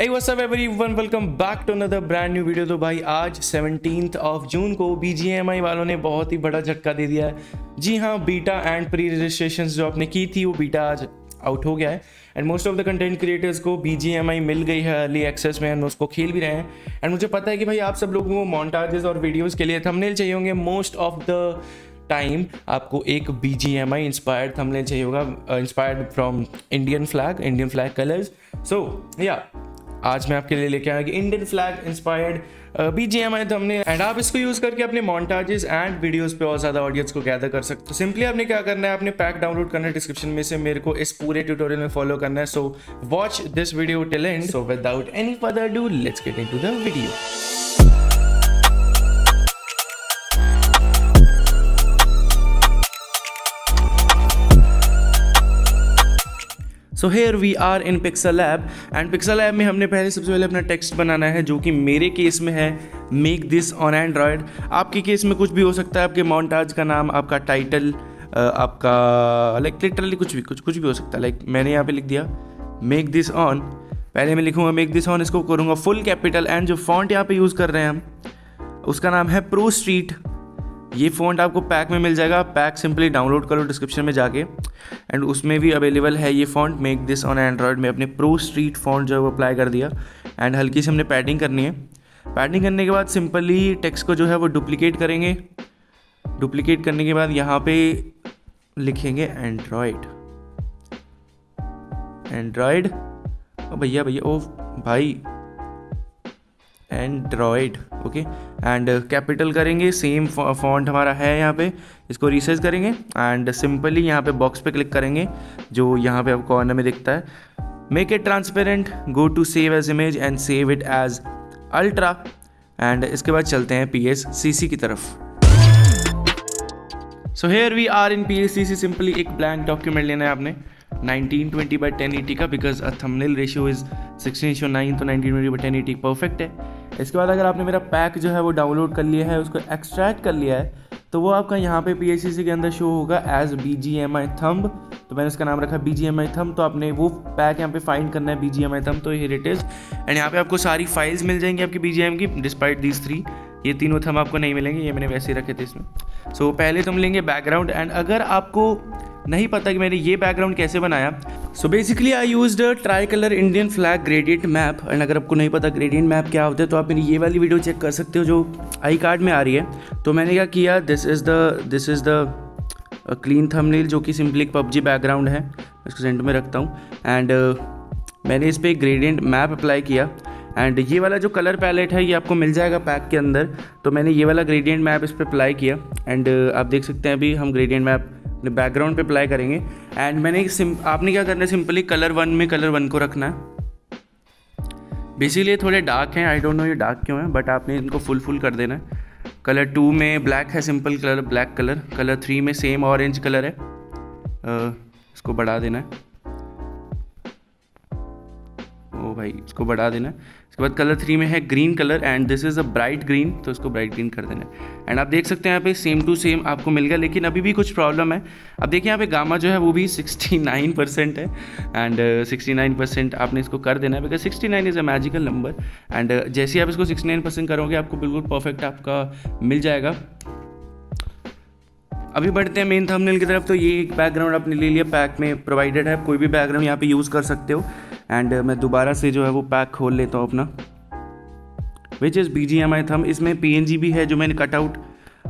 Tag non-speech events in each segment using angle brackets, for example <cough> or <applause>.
Hey, what's up, everyone? Welcome back to another brand new video. तो भाई, आज 17th of जून को BGMI वालों ने बहुत ही बड़ा झटका दे दिया है। जी हाँ बीटा एंड प्री रजिस्ट्रेशन जो आपने की थी, वो बीटा आज आउट हो गया है। And most of the content creators को बी जी एम आई मिल गई है अर्ली एक्सेस में एंड उसको खेल भी रहे हैं। एंड मुझे पता है कि भाई, आप सब लोगों को मॉन्टाजेस और वीडियोज़ के लिए थंबनेल चाहिए होंगे। मोस्ट ऑफ़ द टाइम आपको एक B G M I inspired thumbnail चाहिए होगा। Inspired from Indian flag Indian flag colours so या आज मैं आपके लिए लेके आया कि Indian flag inspired B G M I हमने एंड आप इसको यूज़ करके अपने मॉन्टाजेस एंड वीडियोस पे और ज़्यादा ऑडियंस को गैदर कर सकते हो। सिंपली आपने क्या करना है, आपने पैक डाउनलोड करना है डिस्क्रिप्शन में से, मेरे को इस पूरे ट्यूटोरियल में फॉलो करना है। So watch this video till end so without any further do let's get into the video so here we are in pixel lab and pixel lab में हमने पहले सबसे पहले अपना टेक्स्ट बनाना है, जो कि मेरे केस में है मेक दिस ऑन एंड्रॉयड आपके केस में कुछ भी हो सकता है, आपके माउंटाज का नाम, आपका टाइटल आपका लाइक लिटरली कुछ भी, कुछ कुछ भी हो सकता है. लाइक मैंने यहाँ पे लिख दिया मेक दिस ऑन पहले मैं लिखूँगा मेक दिस ऑन इसको करूँगा फुल कैपिटल एंड जो फॉन्ट यहाँ पे यूज़ कर रहे हैं हम, उसका नाम है प्रो स्ट्रीट ये फ़ॉन्ट आपको पैक में मिल जाएगा। पैक सिंपली डाउनलोड करो डिस्क्रिप्शन में जाके। एंड उसमें भी अवेलेबल है ये font make this on android में अपने प्रो स्ट्रीट फ़ॉन्ट जो है वो अप्लाई कर दिया। एंड हल्की से हमने पैडिंग करनी है। पैडिंग करने के बाद सिंपली टेक्स्ट को जो है वो डुप्लीकेट करेंगे। डुप्लीकेट करने के बाद यहाँ पे लिखेंगे एंड्रॉयड एंड्रॉयड भैया भैया, ओ भाई एंड्रॉयड ओके एंड कैपिटल करेंगे सेम फॉन्ट हमारा है यहाँ पे, इसको रिसर्च करेंगे एंड सिंपली यहाँ पे बॉक्स पे क्लिक करेंगे, जो यहाँ पे आपको कॉर्नर में दिखता है। Make it transparent go to save as image and save it as ultra and इसके बाद चलते हैं पी एस सी सी की तरफ़। So here we are in P S C C simply एक ब्लैंक डॉक्यूमेंट लेना है आपने। 1920 बाई 1080 का because a thumbnail ratio is 16 nine तो 1920 बाई 1080 परफेक्ट है। इसके बाद अगर आपने मेरा पैक जो है वो डाउनलोड कर लिया है उसको एक्सट्रैक्ट कर लिया है तो वो आपका यहाँ पे पी के अंदर शो होगा as B G M I thumb तो मैंने उसका नाम रखा B G M I thumb तो आपने वो पैक यहाँ पे फाइंड करना है बी जी एम आई थम तो हियर इट इज़ एंड यहाँ पे आपको सारी फाइल्स मिल जाएँगी आपकी बी जी एम की डिस्पाइट दीज थ्री ये तीनों थम आपको नहीं मिलेंगे ये मैंने वैसे ही रखे थे इसमें। सो so, पहले तुम लेंगे बैकग्राउंड एंड अगर आपको नहीं पता कि मैंने ये बैकग्राउंड कैसे बनाया। So basically I use tricolour Indian flag gradient map and अगर आपको नहीं पता ग्रेडियंट मैप क्या होता है तो आप मेरी ये वाली वीडियो चेक कर सकते हो जो आई कार्ड में आ रही है। तो मैंने क्या किया this is the this is the clean thumbnail जो कि सिंपली एक पबजी बैकग्राउंड है। इसको सेंटर में रखता हूँ एंड uh, मैंने इस पर ग्रेडियंट मैप अप्लाई किया। एंड ये वाला जो कलर पैलेट है ये आपको मिल जाएगा पैक के अंदर। तो मैंने ये वाला ग्रेडियंट मैप इस पर अप्लाई किया। एंड uh, आप देख सकते हैं अभी हम ग्रेडियंट मैप बैकग्राउंड पे अप्लाई करेंगे। एंड मैंने आपने क्या करना है? सिंपली कलर वन में कलर वन को रखना है। बेसिकली थोड़े डार्क हैं। आई डोंट नो ये डार्क क्यों है बट आपने इनको फुल फुल कर देना है। कलर टू में ब्लैक है simple colour black colour colour three में सेम ऑरेंज कलर है। Uh, इसको बढ़ा देना है। भाई, इसको बढ़ा देना इसके बाद कलर थ्री में है green colour and this is a bright green तो इसको ब्राइट ग्रीन कर देना एंड आप देख सकते हैं यहाँ पे सेम टू सेम आपको मिल गया, लेकिन अभी भी कुछ प्रॉब्लम है। अब देखिए यहाँ पे गामा जो है वो भी 69 परसेंट है। एंड सिक्सटी नाइन परसेंट आपने इसको कर देना है because sixty nine is a magical number and जैसे ही आप इसको सिक्सटी नाइन परसेंट करोगे, आपको बिल्कुल परफेक्ट आपका मिल जाएगा। अभी बढ़ते हैं मेन थंबनेल की तरफ़ तो ये एक बैकग्राउंड आपने ले लिया पैक में प्रोवाइडेड है। कोई भी बैकग्राउंड यहाँ पे यूज़ कर सकते हो। एंड uh, मैं दोबारा से जो है वो पैक खोल लेता हूँ अपना। Which is B G M I thumb इसमें पी एन जी भी है जो मैंने कट आउट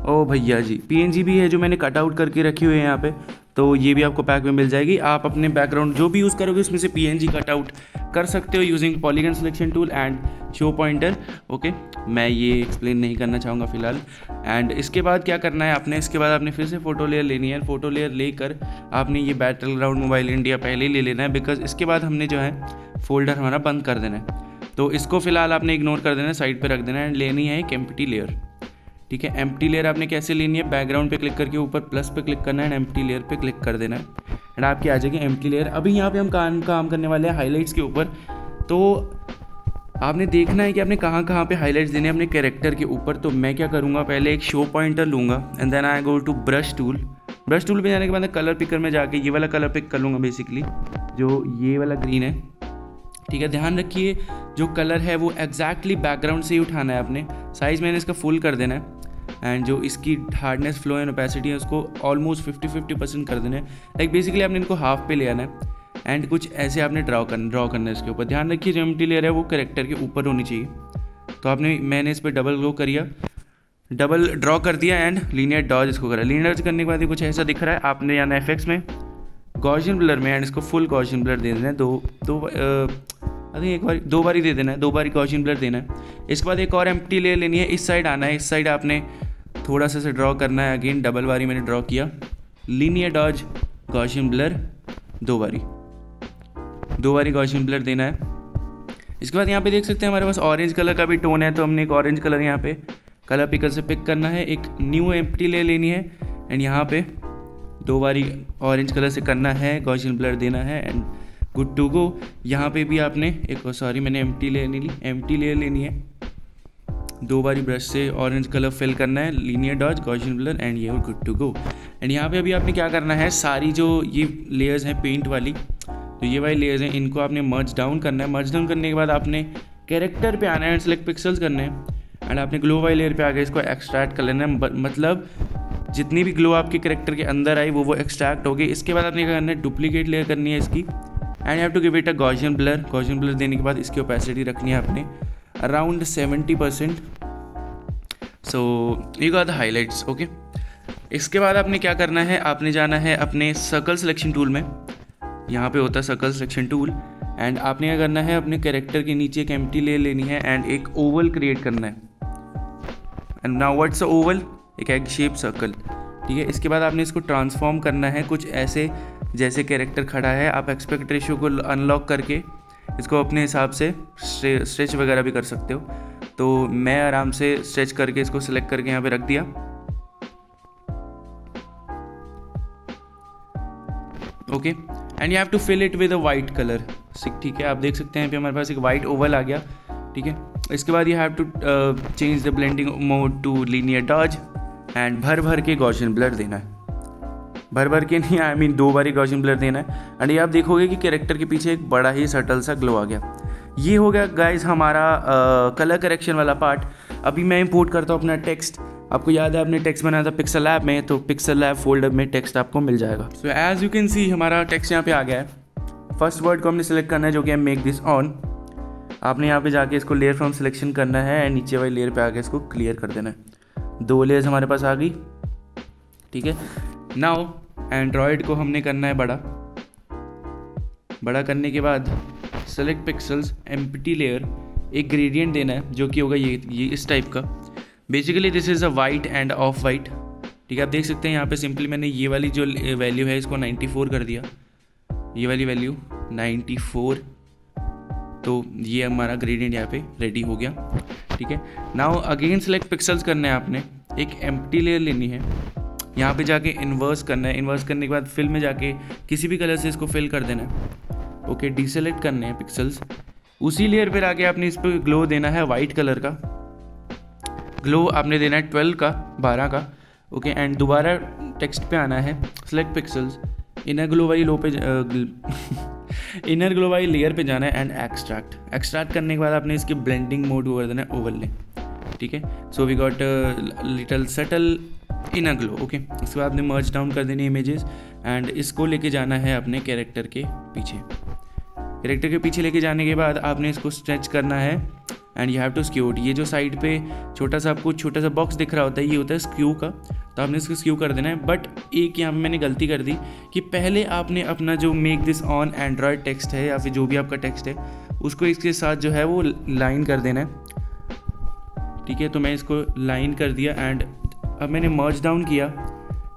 ओ भैया जी पी एन जी भी है जो मैंने कट आउट करके रखी हुई है यहाँ पे। तो ये भी आपको पैक में मिल जाएगी। आप अपने बैकग्राउंड जो भी यूज़ करोगे उसमें से P N G cut out कर सकते हो using polygon selection tool and show pointer okay मैं ये एक्सप्लेन नहीं करना चाहूँगा फ़िलहाल. एंड इसके बाद क्या करना है आपने? इसके बाद आपने फिर से फ़ोटो लेयर लेनी है. फ़ोटो लेयर लेकर आपने ये बैटल ग्राउंड मोबाइल इंडिया पहले ही ले लेना है बिकॉज़ इसके बाद हमने जो है फोल्डर हमारा बंद कर देना है. तो इसको फ़िलहाल आपने इग्नोर कर देना है साइड पर रख देना है एंड लेनी है एक एम्प्टी लेयर ठीक है एम्प्टी लेयर आपने कैसे लेनी है? बैकग्राउंड पे क्लिक करके ऊपर प्लस पे क्लिक करना है एंड एम्प्टी लेयर पे क्लिक कर देना है. एंड आपकी आ जाएगी एम्प्टी लेयर अभी यहाँ पे हम काम काम करने वाले हैं हाईलाइट्स के ऊपर. तो आपने देखना है कि आपने कहाँ कहाँ पे हाईलाइट्स देने हैं अपने कैरेक्टर के ऊपर. तो मैं क्या करूँगा? पहले एक शो पॉइंटर लूँगा. And then I go to brush tool brush tool पे जाने के बाद कलर पिकर में जाके ये वाला कलर पिक कर लूँगा बेसिकली जो ये वाला ग्रीन है. ठीक है, ध्यान रखिए, जो कलर है वो एग्जैक्टली exactly बैकग्राउंड से ही उठाना है आपने. साइज़ मैंने इसका फुल कर देना है. एंड जो इसकी हार्डनेस फ्लो एंड ओपेसिटी है, उसको ऑलमोस्ट फिफ्टी फिफ्टी परसेंट कर देना है। लाइक बेसिकली आपने इनको हाफ़ पे ले आना है। एंड कुछ ऐसे आपने ड्रॉ करना ड्रॉ करना है इसके ऊपर। ध्यान रखिए, जो एम लेयर है, वो करेक्टर के ऊपर होनी चाहिए। तो आपने, मैंने इस पर डबल ग्लो करिया। डबल ड्रॉ कर दिया एंड लीनियर डॉज इसको करा। लीनियर डॉज करने के बाद कुछ ऐसा दिख रहा है। आपने याना एफ़ में। गॉर्जियन ब्लर में एंड इसको फुल गॉर्जियन ब्लर दे देना है। दो दो अरे एक बार, दो बार ही दे देना है। दो बार गॉर्जियन ब्लर देना है। इसके बाद एक और एम ले लेनी है। इस साइड आना है। इस साइड आपने थोड़ा सा से ड्रॉ करना है अगेन डबल बारी मैंने ड्रॉ किया। लीनियर डॉज गॉशियन ब्लर दो बारी। दो बारी गॉशियन ब्लर देना है। इसके बाद यहाँ पे देख सकते हैं हमारे पास ऑरेंज कलर का भी टोन है तो हमने एक ऑरेंज कलर यहाँ पे कलर पिकर से पिक करना है। एक न्यू एम्प्टी ले लेनी है। एंड यहाँ पे दो बारी ऑरेंज कलर से करना है गॉशियन ब्लर देना है एंड गुड टू गो यहाँ पे भी आपने, एक सॉरी मैंने एम ले ली एम ले लेनी है। दो बारी ब्रश से ऑरेंज कलर फिल करना है linear dodge gaussian blur and ये गुड टू गो एंड यहाँ पे अभी आपने क्या करना है, सारी जो ये लेयर्स हैं पेंट वाली तो ये वाली लेयर्स हैं, इनको आपने मर्ज डाउन करना है। मर्ज डाउन करने के बाद आपने कैरेक्टर पे आना है एंड सेलेक्ट पिक्सल्स करने हैं। एंड आपने ग्लो वाली लेयर पे आगे इसको एक्सट्रैक्ट कर लेना है। मतलब जितनी भी ग्लो आपके करेक्टर के अंदर आई, वो वो एक्सट्रैक्ट हो गई इसके बाद आपने क्या करना है डुप्लीकेट लेयर करनी है इसकी। And have to give it a gaussian blur gaussian blur देने के बाद इसकी ओपेसिटी रखनी है आपने। Around 70% so you got the highlights okay इसके बाद आपने क्या करना है? आपने जाना है अपने सर्कल सिलेक्शन टूल में। यहाँ पे होता है सर्कल सिलेक्शन टूल एंड आपने क्या करना है? अपने कैरेक्टर के नीचे एक एम ले लेनी है एंड एक ओवल क्रिएट करना है। And now what's a oval एक एग शेप सर्कल ठीक है? इसके बाद आपने इसको ट्रांसफॉर्म करना है। कुछ ऐसे, जैसे कैरेक्टर खड़ा है, आप एक्सपेक्ट रेशियो को अनलॉक करके इसको अपने हिसाब से स्ट्रेच वगैरह भी कर सकते हो। तो मैं आराम से स्ट्रेच करके इसको सिलेक्ट करके यहाँ पे रख दिया। Okay and you have to fill it with a white colour ठीक है? आप देख सकते हैं हमारे पास एक वाइट ओवल आ गया। ठीक है? इसके बाद you have to change the blending mode to linear dodge and भर भर के गॉशन ब्लर देना है। भर भर के नहीं आई मीन दो बार ही गॉशियन ब्लर देना है। एंड ये आप देखोगे कि कैरेक्टर के पीछे एक बड़ा ही सटल सा ग्लो आ गया। ये हो गया गाइज़ हमारा कलर करेक्शन वाला पार्ट अभी मैं इंपोर्ट करता हूँ अपना टेक्स्ट आपको याद है, आपने टेक्स्ट बनाया था पिक्सल ऐप में तो पिक्सल लैब फोल्डर में टेक्स्ट आपको मिल जाएगा। So as you can see हमारा टेक्स्ट यहाँ पे आ गया है। फ़र्स्ट वर्ड को हमने सेलेक्ट करना है, जो कि मेक दिस ऑन आपने यहाँ पे जाके इसको लेयर फ्रॉम सिलेक्शन करना है एंड नीचे वाली लेयर पे आके इसको क्लियर कर देना है। दो लेयर्स हमारे पास आ गई। ठीक है? नाउ एंड्रॉयड को हमने करना है बड़ा। बड़ा करने के बाद सेलेक्ट पिक्सल्स एम्पटी लेयर एक ग्रेडियंट देना है, जो कि होगा ये ये इस टाइप का। Basically this is a white and off white ठीक है, आप देख सकते हैं यहाँ पे सिंपली मैंने ये वाली जो वैल्यू है, इसको 94 कर दिया। ये वाली वैल्यू 94 तो ये हमारा ग्रेडियंट यहाँ पे रेडी हो गया। ठीक है नाउ अगेन सेलेक्ट पिक्सल्स करने हैं आपने। एक एम्प्टी लेयर लेनी है। यहाँ पे जाके इन्वर्स करना है। इन्वर्स करने के बाद फिल में जाके किसी भी कलर से इसको फिल कर देना है। ओके डिसलेक्ट करने हैं पिक्सल्स उसी लेयर पर आके आपने इस पर ग्लो देना है वाइट कलर का। ग्लो आपने देना है ट्वेल्व का, बारह का। ओके एंड दोबारा टेक्स्ट पे आना है सेलेक्ट पिक्सल्स इनर ग्लो वाली लो पे इनर ग्लो <laughs> वाली लेयर पे जाना है एंड एक्सट्रैक्ट एक्सट्रैक्ट करने के बाद आपने इसकी ब्लेंडिंग मोड कर देना है ओवरले ठीक है? So we got little subtle in a glow okay उसके बाद आपने मर्ज डाउन कर देनी इमेजेस एंड इसको लेके जाना है अपने कैरेक्टर के पीछे। कैरेक्टर के पीछे लेके जाने के बाद आपने इसको स्ट्रेच करना है and you have to skew ये जो साइड पे छोटा सा आपको छोटा सा बॉक्स दिख रहा होता है, ये होता है स्क्यू का। तो आपने इसको स्क्यू कर देना है बट एक यहाँ मैंने गलती कर दी कि पहले आपने अपना जो make this on Android text है या फिर जो भी आपका टेक्स्ट है, उसको इसके साथ जो है वो लाइन कर देना है। ठीक है तो मैं इसको लाइन कर दिया एंड अब मैंने मर्ज डाउन किया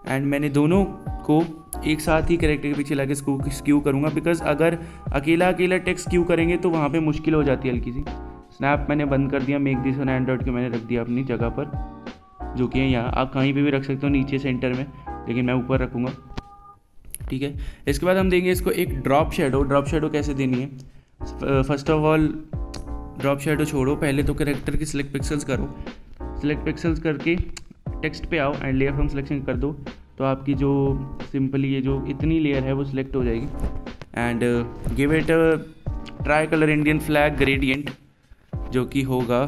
एंड मैंने दोनों को एक साथ ही करेक्टर के पीछे लगे स्क्यू करूँगा बिकॉज़ अगर अकेला अकेला टेक्स्ट स्क्यू करेंगे तो वहाँ पे मुश्किल हो जाती है हल्की सी। स्नैप मैंने बंद कर दिया मेक दिस ऑन एंड्रॉइड के मैंने रख दिया अपनी जगह पर, जो कि है यहाँ। आप कहीं पे भी रख सकते हो, नीचे सेंटर में, लेकिन मैं ऊपर रखूँगा। ठीक है? इसके बाद हम देंगे इसको एक ड्रॉप शेडो ड्रॉप शेडो कैसे देनी है? First of all drop shadow छोड़ो। पहले तो करेक्टर की सिलेक्ट पिक्सल्स करो। सिलेक्ट पिक्सल्स करके टेक्स्ट पे आओ एंड लेयर फ्रॉम सिलेक्शन कर दो तो आपकी जो सिंपली ये जो इतनी लेयर है वो सिलेक्ट हो जाएगी। And give it tricolour Indian flag gradient जो कि होगा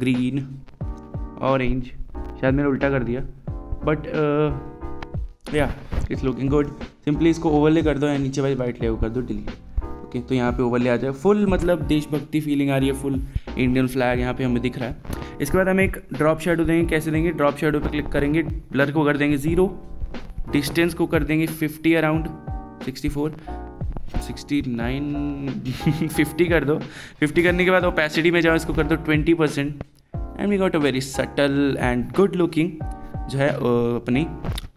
ग्रीन ऑरेंज शायद मैंने उल्टा कर दिया। बट या इट्स लुकिंग गुड सिंपली इसको ओवरले कर दो या नीचे वाली वाइट ले कर दो डिलीट ओके okay, तो यहाँ पे ओवरले आ जाए। फुल मतलब देशभक्ति फीलिंग आ रही है फुल इंडियन फ्लैग यहाँ पे हमें दिख रहा है। इसके बाद हम एक ड्रॉप शेडो देंगे, कैसे देंगे? ड्रॉप शेडो पे क्लिक करेंगे ब्लर को कर देंगे ज़ीरो डिस्टेंस को कर देंगे fifty around sixty four sixty nine fifty कर दो। फिफ्टी करने के बाद ओपेसिटी में जाओ, इसको कर दो twenty percent and we got a very subtle and good looking जो है अपनी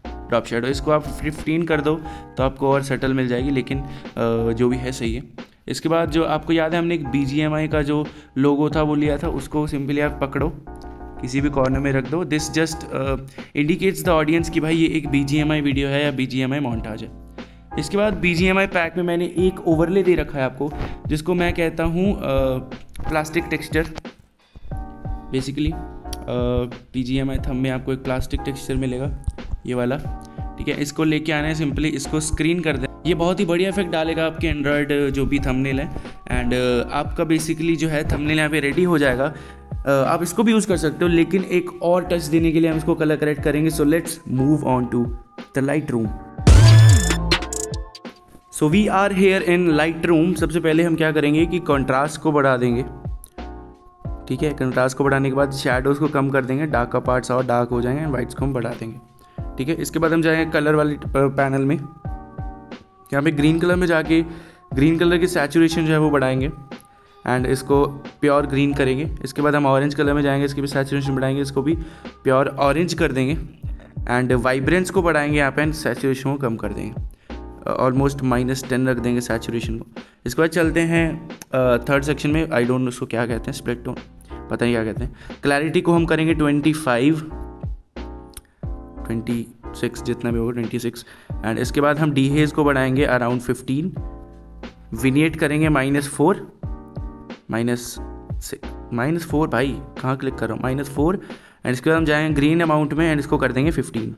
ड्रॉप शेडो इसको आप फिफ्टीन कर दो तो आपको और सटल मिल जाएगी, लेकिन जो भी है, सही है। इसके बाद जो आपको याद है, हमने एक BGMI का जो लोगो था, वो लिया था, उसको सिंपली आप पकड़ो, किसी भी कॉर्नर में रख दो। This just indicates the audience कि भाई ये एक BGMI वीडियो है या बी जी एम है। इसके बाद BGMI पैक में मैंने एक ओवरले दे रखा है आपको, जिसको मैं कहता हूँ plastic texture basically P G M I thumb में आपको एक प्लास्टिक टेक्सचर मिलेगा, ये वाला। ठीक है, इसको लेके आना है सिंपली इसको स्क्रीन कर दें ये बहुत ही बढ़िया इफ़ेक्ट डालेगा आपके एंड्रॉयड जो भी थंबनेल है। एंड आपका बेसिकली जो है थंबनेल यहाँ पे रेडी हो जाएगा। आप इसको भी यूज़ कर सकते हो, लेकिन एक और टच देने के लिए हम इसको कलर करेक्ट करेंगे। So let's move on to the Lightroom so we are here in Lightroom सबसे पहले हम क्या करेंगे कि कॉन्ट्रास्ट को बढ़ा देंगे। ठीक है? कंट्रास्ट को बढ़ाने के बाद शेडोज़ को कम कर देंगे। डार्क का पार्ट्स और डार्क हो जाएँगे। वाइट्स को हम बढ़ा देंगे। ठीक है? इसके बाद हम जाएँगे कलर वाले पैनल में। यहाँ पे ग्रीन कलर में जाके ग्रीन कलर की सैचुरेशन जो है वो बढ़ाएँगे। एंड इसको प्योर ग्रीन करेंगे। इसके बाद हम ऑरेंज कलर में जाएँगे, इसकी भी सैचुरेशन बढ़ाएँगे, इसको भी प्योर ऑरेंज कर देंगे। एंड वाइब्रेंस को बढ़ाएँगे यहाँ पे एंड सैचुरेशन को कम कर देंगे। ऑलमोस्ट माइनस टेन रख देंगे सैचुरेशन को। इसके बाद चलते हैं थर्ड सेक्शन में। आई डोंट नो उसको क्या कहते हैं स्प्लिट टोन पता नहीं क्या कहते हैं। क्लैरिटी को हम करेंगे ट्वेंटी फाइव ट्वेंटी सिक्स जितना भी होगा ट्वेंटी सिक्स एंड इसके बाद हम डी हेज को बढ़ाएँगे अराउंड फिफ्टीन विनिएट करेंगे minus four minus minus four भाई, कहाँ क्लिक करो माइनस फोर एंड इसके बाद हम जाएँगे ग्रीन अमाउंट में एंड इसको कर देंगे फिफ्टीन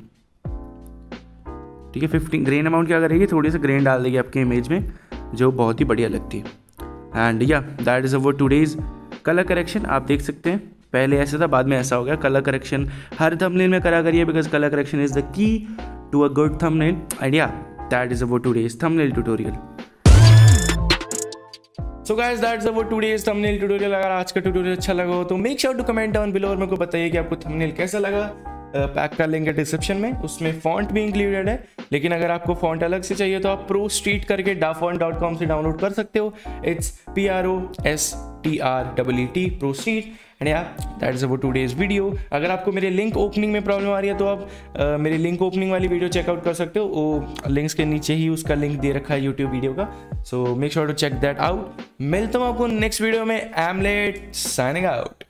ठीक है फिफ्टीन ग्रेन अमाउंट क्या करेगी? थोड़ी सी ग्रेन डाल देगी आपके इमेज में, जो बहुत ही बढ़िया लगती है. And yeah that is our today's colour correction आप देख सकते हैं. पहले ऐसा था, बाद में ऐसा हो गया। कलर करेक्शन हर थंबनेल में करा करिए because colour correction is the key to a good thumbnail and yeah that is about today's thumbnail tutorial so guys that's about today's thumbnail tutorial अगर आज का ट्यूटोरियल अच्छा लगा हो तो make sure to comment down below और मेरे को बताइए कि आपको थंबनेल कैसा लगा। पैक कर लेंगे डिस्क्रिप्शन में। उसमें फॉन्ट भी इंक्लूडेड है, लेकिन अगर आपको फॉन्ट अलग से चाहिए तो आप प्रो स्ट्रीट करके डाफॉन्ट डॉट कॉम से डाउनलोड कर सकते हो। It's P R O S T R double E T Pro Street and yeah that is about today's video अगर आपको मेरे लिंक ओपनिंग में प्रॉब्लम आ रही है तो आप uh, मेरे लिंक ओपनिंग वाली वीडियो चेकआउट कर सकते हो। वो लिंक्स के नीचे ही उसका लिंक दे रखा है यूट्यूब वीडियो का। So make sure to check that out मिलता हूँ आपको नेक्स्ट वीडियो में। एमलेट साइनिंग आउट